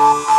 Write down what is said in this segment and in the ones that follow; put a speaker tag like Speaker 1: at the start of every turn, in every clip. Speaker 1: Thank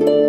Speaker 1: Thank you.